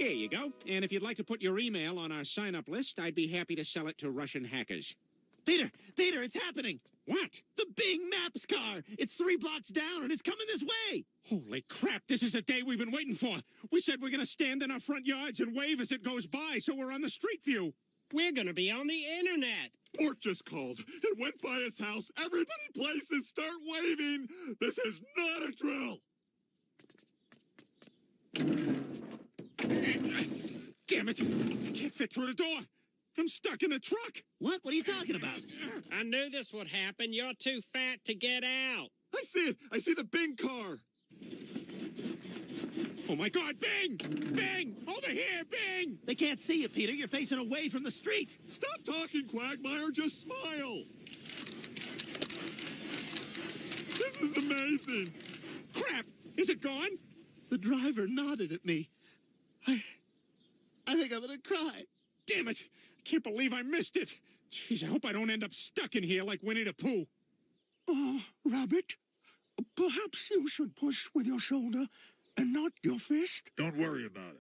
Here you go. And if you'd like to put your email on our sign up list, I'd be happy to sell it to Russian hackers. Peter, Peter, it's happening. What? The Bing Maps car. It's three blocks down and it's coming this way. Holy crap, this is the day we've been waiting for. We said we're going to stand in our front yards and wave as it goes by so we're on the street view. We're gonna be on the internet. Mort just called. It went by his house. Everybody places start waving. This is not a drill. Damn it. I can't fit through the door. I'm stuck in a truck. What? What are you talking about? I knew this would happen. You're too fat to get out. I see it. I see the Bing car. Oh my god, Bing! Bing! Over here, Bing! They can't see you, Peter. You're facing away from the street. Stop talking, Quagmire. Just smile. This is amazing. Crap! Is it gone? The driver nodded at me. I. Think I'm gonna cry. Damn it! I can't believe I missed it. Jeez, I hope I don't end up stuck in here like Winnie the Pooh. Oh, Rabbit, perhaps you should push with your shoulder and not your fist. Don't worry about it.